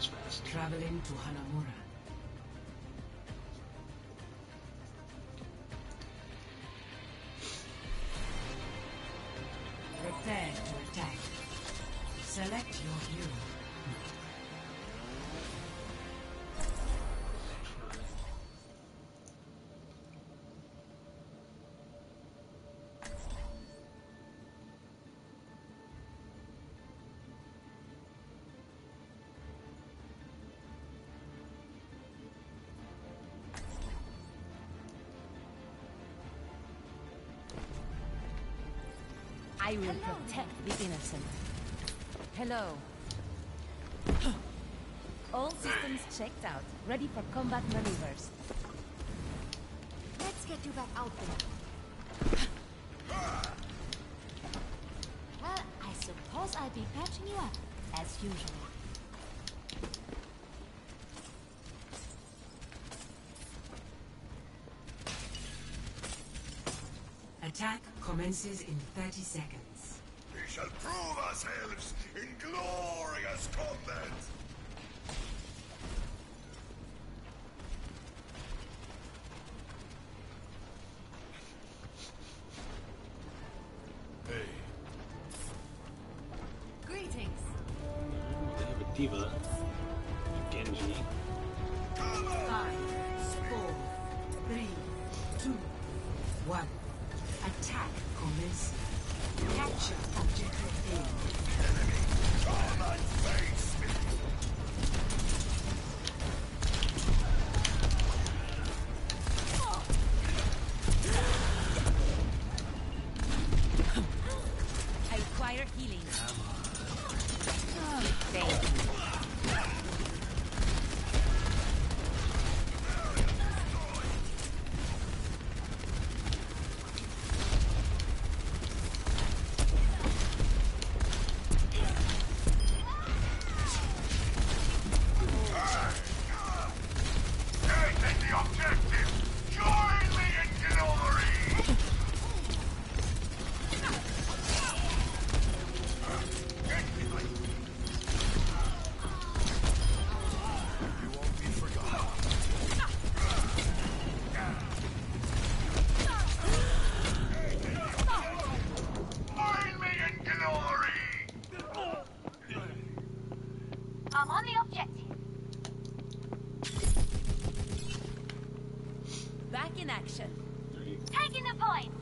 was fast. Traveling to Hanamura. I will protect the innocent. Hello. All systems checked out, ready for combat maneuvers. Let's get you back out there. Well, I suppose I'll be patching you up, as usual. Attack commences in 30 seconds. We shall prove ourselves in glorious combat. Hey, Greetings. They have a D.Va. Back in action. There you go. Taking the point.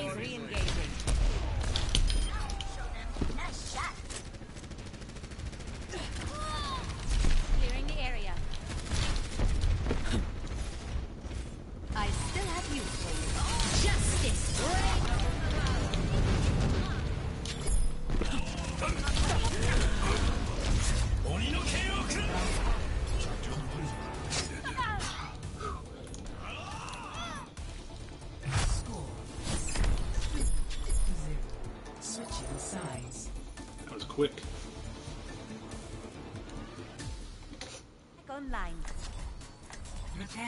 Enemies re-engaging.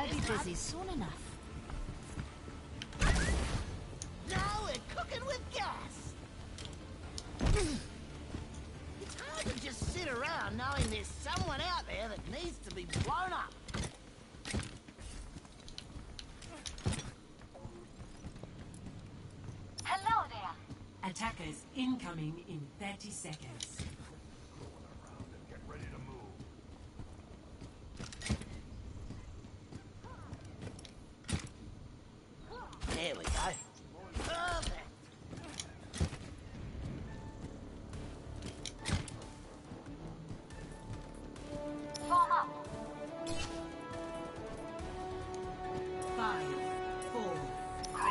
I'll be busy soon enough. Now we're cooking with gas. It's hard to just sit around knowing there's someone out there that needs to be blown up. Hello there. Attackers incoming in 30 seconds.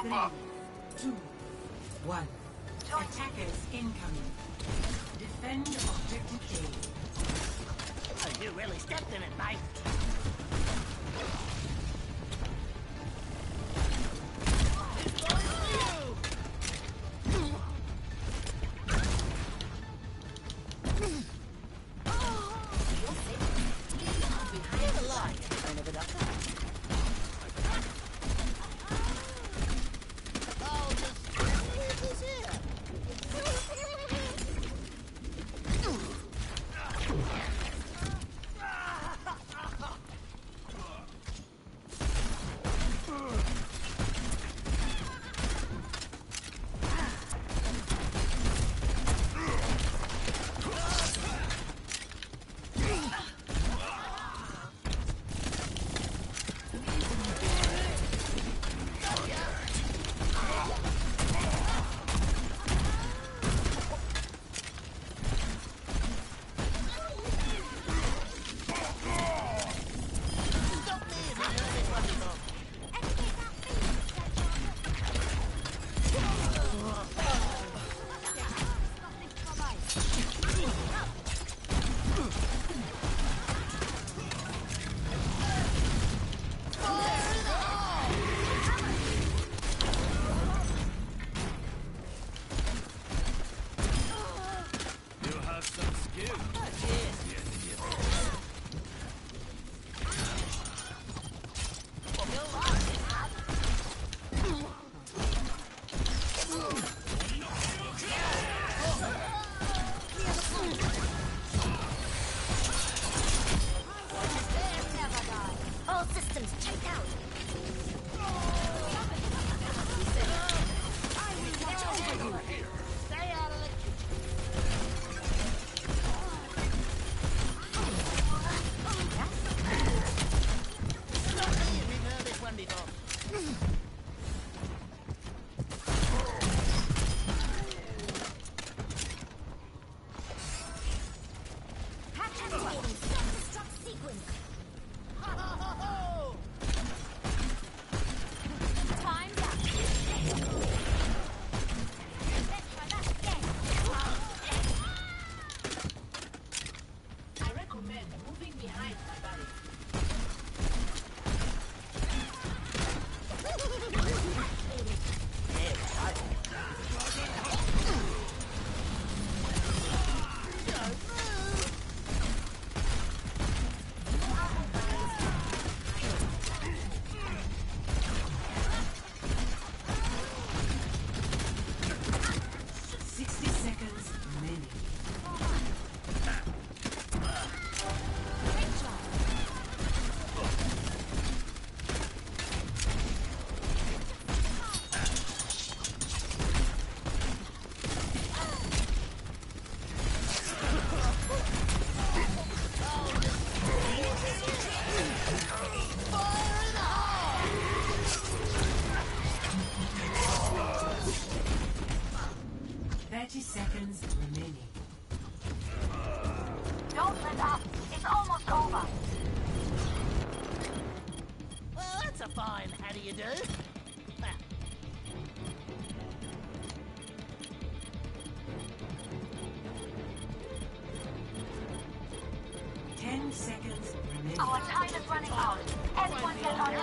Three, two, one. Attackers incoming. Defend objective Oh, you really stepped in it, mate. You Ho-ho-ho-ho! Time's seconds remaining. Don't let up. It's almost over. Well, that's a fine how do you do. Ten seconds remaining. Our time is running out. Everyone get on your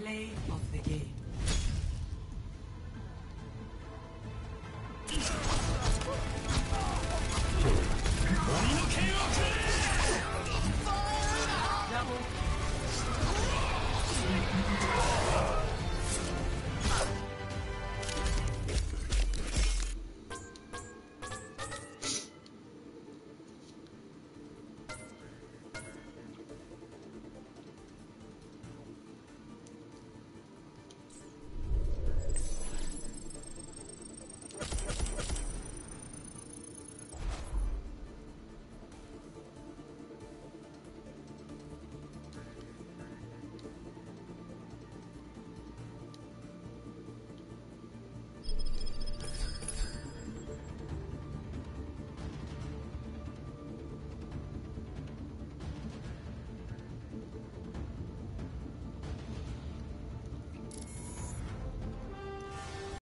Play of the game.